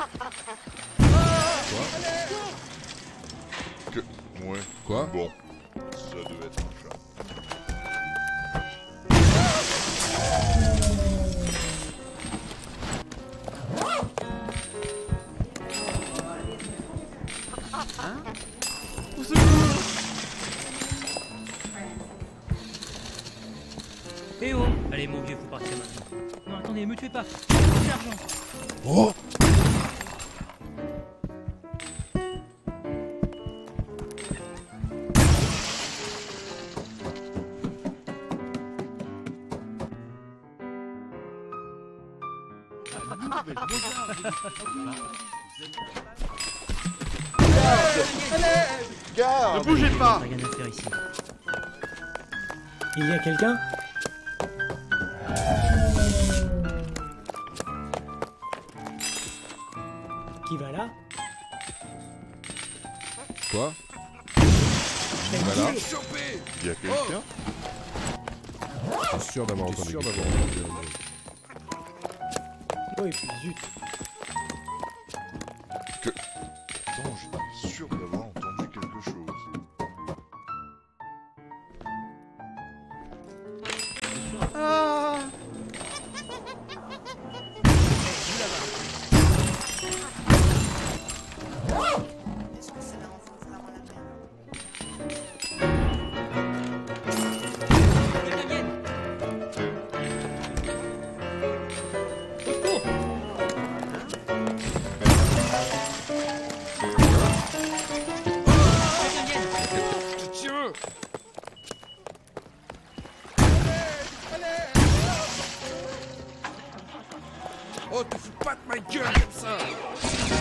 Quoi Que... Ouais. Quoi Bon. Ça devait être un chat. Hein eh oh Allez mon vieux, faut partir maintenant. Non attendez, me tuez pas L'argent Oh Garde Bougez pas. Rien à faire ici. Il y a quelqu'un? Qui va là? Quoi? Qui est Il y a quelqu'un? Je suis sûr d'avoir entendu. Oh, et puis zut. Attends, j'étais sûr d'avoir Oh, tu fous pas de ma gueule comme ça